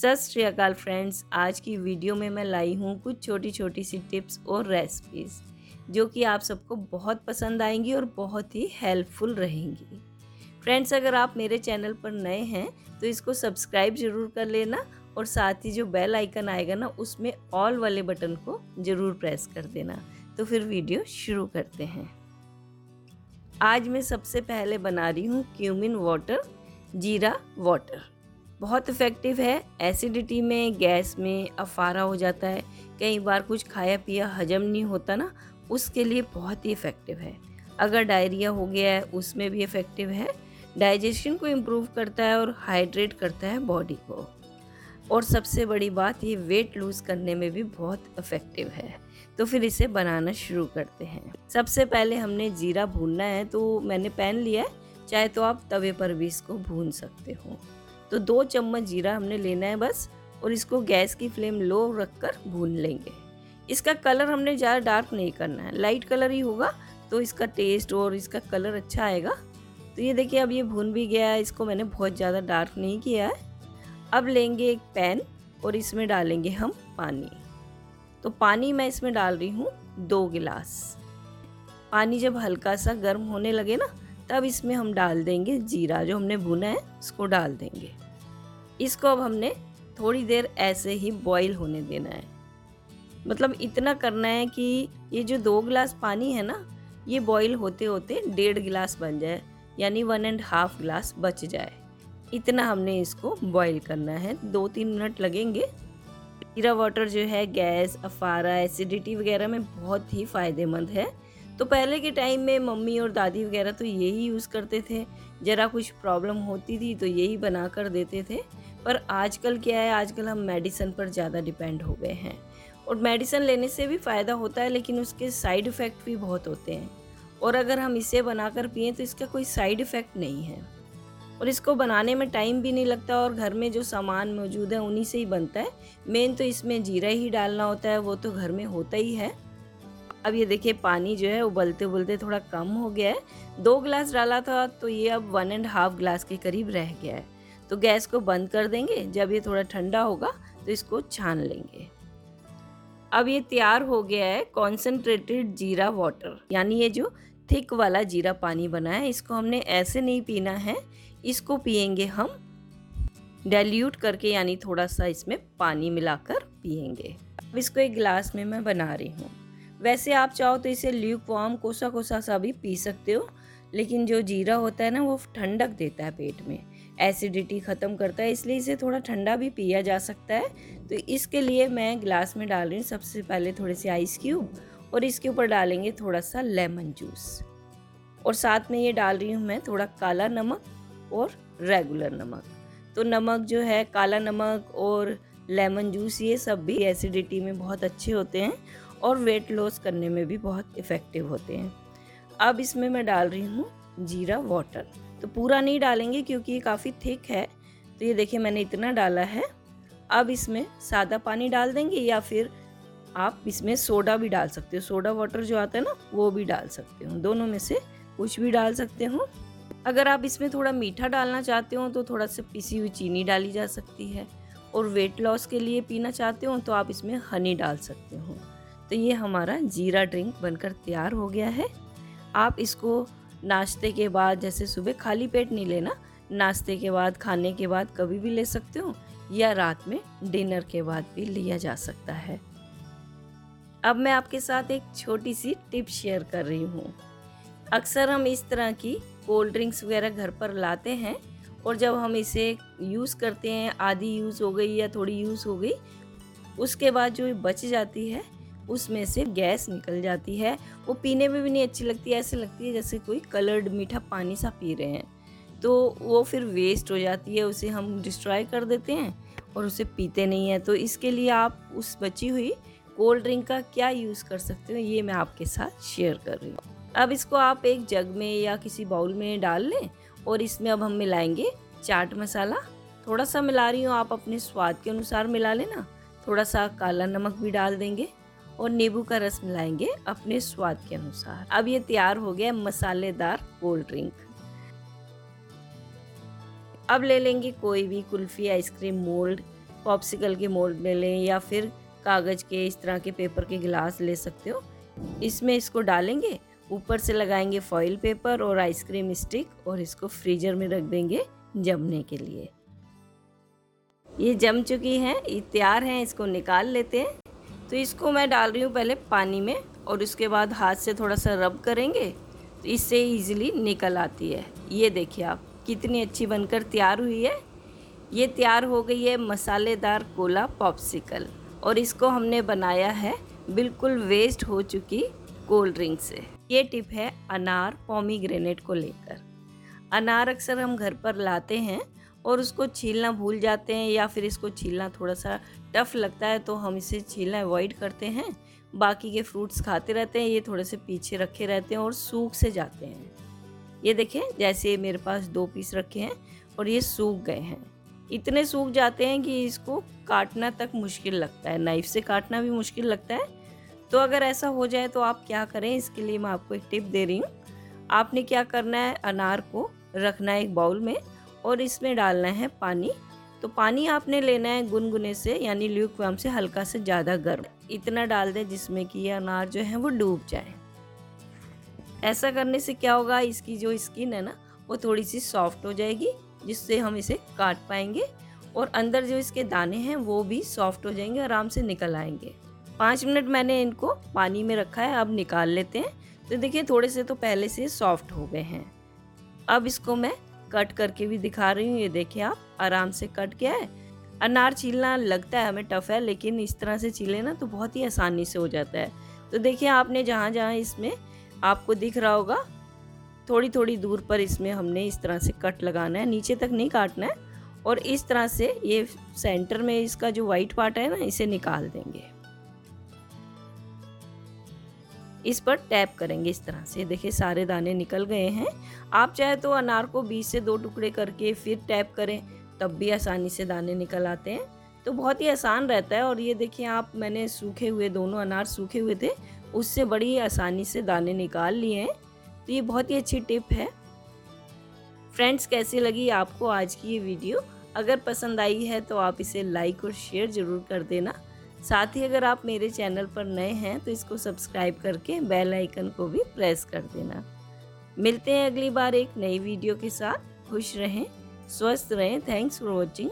सत श्री अकाल फ्रेंड्स, आज की वीडियो में मैं लाई हूँ कुछ छोटी छोटी सी टिप्स और रेसिपीज़ जो कि आप सबको बहुत पसंद आएँगी और बहुत ही हेल्पफुल रहेंगी। फ्रेंड्स अगर आप मेरे चैनल पर नए हैं तो इसको सब्सक्राइब ज़रूर कर लेना और साथ ही जो बेल आइकन आएगा ना, उसमें ऑल वाले बटन को ज़रूर प्रेस कर देना। तो फिर वीडियो शुरू करते हैं। आज मैं सबसे पहले बना रही हूँ क्यूमिन वाटर जीरा वाटर बहुत इफ़ेक्टिव है। एसिडिटी में गैस में अफारा हो जाता है। कई बार कुछ खाया पिया हजम नहीं होता ना, उसके लिए बहुत ही इफ़ेक्टिव है। अगर डायरिया हो गया है, उसमें भी इफ़ेक्टिव है। डाइजेशन को इम्प्रूव करता है और हाइड्रेट करता है बॉडी को। और सबसे बड़ी बात, ये वेट लूज़ करने में भी बहुत इफ़ेक्टिव है। तो फिर इसे बनाना शुरू करते हैं। सबसे पहले हमने जीरा भूनना है तो मैंने पैन लिया है। चाहे तो आप तवे पर भी इसको भून सकते हो। तो दो चम्मच जीरा हमने लेना है बस, और इसको गैस की फ्लेम लो रख कर भून लेंगे। इसका कलर हमने ज़्यादा डार्क नहीं करना है, लाइट कलर ही होगा तो इसका टेस्ट और इसका कलर अच्छा आएगा। तो ये देखिए, अब ये भून भी गया है, इसको मैंने बहुत ज़्यादा डार्क नहीं किया है। अब लेंगे एक पैन, और इसमें डालेंगे हम पानी। तो पानी मैं इसमें डाल रही हूँ दो गिलास। पानी जब हल्का सा गर्म होने लगे ना तब इसमें हम डाल देंगे जीरा, जो हमने भुना है उसको डाल देंगे। इसको अब हमने थोड़ी देर ऐसे ही बॉईल होने देना है। मतलब इतना करना है कि ये जो दो गिलास पानी है ना, ये बॉईल होते होते डेढ़ गिलास बन जाए, यानी वन एंड हाफ़ गिलास बच जाए। इतना हमने इसको बॉईल करना है। दो तीन मिनट लगेंगे। जीरा वाटर जो है, गैस, अफारा एसिडिटी वगैरह में बहुत ही फ़ायदेमंद है। तो पहले के टाइम में मम्मी और दादी वगैरह तो यही यूज़ करते थे। ज़रा कुछ प्रॉब्लम होती थी तो यही बना कर देते थे। पर आजकल क्या है, आजकल हम मेडिसन पर ज़्यादा डिपेंड हो गए हैं। और मेडिसन लेने से भी फ़ायदा होता है, लेकिन उसके साइड इफ़ेक्ट भी बहुत होते हैं। और अगर हम इसे बनाकर पिए तो इसका कोई साइड इफ़ेक्ट नहीं है। और इसको बनाने में टाइम भी नहीं लगता और घर में जो सामान मौजूद है उन्हीं से ही बनता है। मेन तो इसमें जीरा ही डालना होता है, वो तो घर में होता ही है। अब ये देखिए, पानी जो है उबलते उबलते थोड़ा कम हो गया है। दो गिलास डाला था तो ये अब वन एंड हाफ़ गिलास के करीब रह गया है। तो गैस को बंद कर देंगे, जब ये थोड़ा ठंडा होगा तो इसको छान लेंगे। अब ये तैयार हो गया है कॉन्सेंट्रेटेड जीरा वाटर यानी ये जो थिक वाला जीरा पानी बना है, इसको हमने ऐसे नहीं पीना है। इसको पियेंगे हम डाइल्यूट करके, यानी थोड़ा सा इसमें पानी मिलाकर पियेंगे। अब इसको एक गिलास में मैं बना रही हूँ। वैसे आप चाहो तो इसे ल्यूक वाम कोसा कोसा सा भी पी सकते हो, लेकिन जो जीरा होता है ना, वो ठंडक देता है पेट में। एसिडिटी ख़त्म करता है, इसलिए इसे थोड़ा ठंडा भी पिया जा सकता है। तो इसके लिए मैं गिलास में डाल रही हूँ, सबसे पहले थोड़े से आइस क्यूब और इसके ऊपर डालेंगे थोड़ा सा लेमन जूस और साथ में ये डाल रही हूँ मैं थोड़ा काला नमक और रेगुलर नमक। तो नमक जो है, काला नमक और लेमन जूस ये सब भी एसिडिटी में बहुत अच्छे होते हैं। और वेट लॉस करने में भी बहुत इफ़ेक्टिव होते हैं। अब इसमें मैं डाल रही हूँ जीरा वाटर तो पूरा नहीं डालेंगे क्योंकि ये काफ़ी थिक है। तो ये देखिए मैंने इतना डाला है। अब इसमें सादा पानी डाल देंगे या फिर आप इसमें सोडा भी डाल सकते हो। सोडा वाटर जो आता है ना, वो भी डाल सकते हो। दोनों में से कुछ भी डाल सकते हो। अगर आप इसमें थोड़ा मीठा डालना चाहते हो तो थोड़ा सा पिसी हुई चीनी डाली जा सकती है। और वेट लॉस के लिए पीना चाहते हो तो आप इसमें हनी डाल सकते हो। तो ये हमारा जीरा ड्रिंक बनकर तैयार हो गया है। आप इसको नाश्ते के बाद, जैसे सुबह खाली पेट नहीं लेना, नाश्ते के बाद, खाने के बाद कभी भी ले सकते हो, या रात में डिनर के बाद भी लिया जा सकता है। अब मैं आपके साथ एक छोटी सी टिप शेयर कर रही हूँ। अक्सर हम इस तरह की कोल्ड ड्रिंक्स वगैरह घर पर लाते हैं, और जब हम इसे यूज़ करते हैं, आधी यूज़ हो गई या थोड़ी यूज़ हो गई, उसके बाद जो बच जाती है उसमें से गैस निकल जाती है। वो पीने में भी नहीं अच्छी लगती, ऐसे लगती है जैसे कोई कलर्ड मीठा पानी सा पी रहे हैं। तो वो फिर वेस्ट हो जाती है, उसे हम डिस्ट्रॉय कर देते हैं और उसे पीते नहीं हैं। तो इसके लिए आप उस बची हुई कोल्ड ड्रिंक का क्या यूज़ कर सकते हो, ये मैं आपके साथ शेयर कर रही हूँ। अब इसको आप एक जग में या किसी बाउल में डाल लें और इसमें अब हम मिलाएँगे चाट मसाला। थोड़ा सा मिला रही हूँ, आप अपने स्वाद के अनुसार मिला लेना। थोड़ा सा काला नमक भी डाल देंगे। और नींबू का रस मिलाएँगे अपने स्वाद के अनुसार। अब ये तैयार हो गया मसालेदार कोल्ड ड्रिंक अब ले लेंगे कोई भी kulfi, ice cream mould popsicle के मोल्ड ले लें या फिर कागज़ के, इस तरह के पेपर के गिलास ले सकते हो। इसमें इसको डालेंगे, ऊपर से लगाएँगे फॉइल पेपर और आइसक्रीम स्टिक और इसको फ्रीजर में रख देंगे जमने के लिए। ये जम चुकी हैं, ये तैयार हैं, इसको निकाल लेते हैं। तो इसको मैं डाल रही हूँ पहले पानी में और उसके बाद हाथ से थोड़ा सा रब करेंगे तो इससे इजीली निकल आती है। ये देखिए आप, कितनी अच्छी बनकर तैयार हुई है। ये तैयार हो गई है मसालेदार कोला पॉप्सिकल और इसको हमने बनाया है बिल्कुल वेस्ट हो चुकी कोल्ड ड्रिंक से। ये टिप है अनार पॉमी को लेकर। अनार अक्सर हम घर पर लाते हैं और उसको छीलना भूल जाते हैं या फिर इसको छीलना थोड़ा सा टफ़ लगता है तो हम इसे छीलना अवॉइड करते हैं। बाकी के फ्रूट्स खाते रहते हैं, ये थोड़े से पीछे रखे रहते हैं और सूख से जाते हैं। ये देखें, जैसे मेरे पास दो पीस रखे हैं और ये सूख गए हैं। इतने सूख जाते हैं कि इसको काटना तक मुश्किल लगता है। नाइफ से काटना भी मुश्किल लगता है। तो अगर ऐसा हो जाए तो आप क्या करें? इसके लिए मैं आपको एक टिप दे रही हूँ। आपने क्या करना है? अनार को रखना है एक बाउल में और इसमें डालना है पानी। तो पानी आपने लेना है गुनगुने से, यानी ल्यूक वाम से हल्का से ज़्यादा गर्म। इतना डाल दें जिसमें कि ये अनार जो है वो डूब जाए। ऐसा करने से क्या होगा? इसकी जो स्किन है ना, वो थोड़ी सी सॉफ्ट हो जाएगी, जिससे हम इसे काट पाएँगे और अंदर जो इसके दाने हैं, वो भी सॉफ्ट हो जाएँगे, आराम से निकल आएँगे। पाँच मिनट मैंने इनको पानी में रखा है, अब निकाल लेते हैं। तो देखिए, थोड़े से तो पहले से सॉफ्ट हो गए हैं। अब इसको मैं कट करके भी दिखा रही हूँ, ये देखिए आप, आराम से कट गया है। अनार छीलना लगता है, हमें टफ़ है, लेकिन इस तरह से छीले ना तो बहुत ही आसानी से हो जाता है। तो देखिए, आपने जहाँ जहाँ इसमें आपको दिख रहा होगा थोड़ी थोड़ी दूर पर इसमें हमने इस तरह से कट लगाना है, नीचे तक नहीं काटना है, और इस तरह से ये सेंटर में इसका जो वाइट पार्ट है ना, इसे निकाल देंगे। इस पर टैप करेंगे इस तरह से। देखिए, सारे दाने निकल गए हैं। आप चाहे तो अनार को बीच से दो टुकड़े करके फिर टैप करें, तब भी आसानी से दाने निकल आते हैं। तो बहुत ही आसान रहता है और ये देखिए, आप मैंने सूखे हुए, दोनों अनार सूखे हुए थे, उससे बड़ी आसानी से दाने निकाल लिए हैं। तो ये बहुत ही अच्छी टिप है। फ्रेंड्स, कैसी लगी आपको आज की ये वीडियो? अगर पसंद आई है तो आप इसे लाइक और शेयर ज़रूर कर देना। साथ ही अगर आप मेरे चैनल पर नए हैं तो इसको सब्सक्राइब करके बेल आइकन को भी प्रेस कर देना। मिलते हैं अगली बार एक नई वीडियो के साथ। खुश रहें, स्वस्थ रहें। Thanks for watching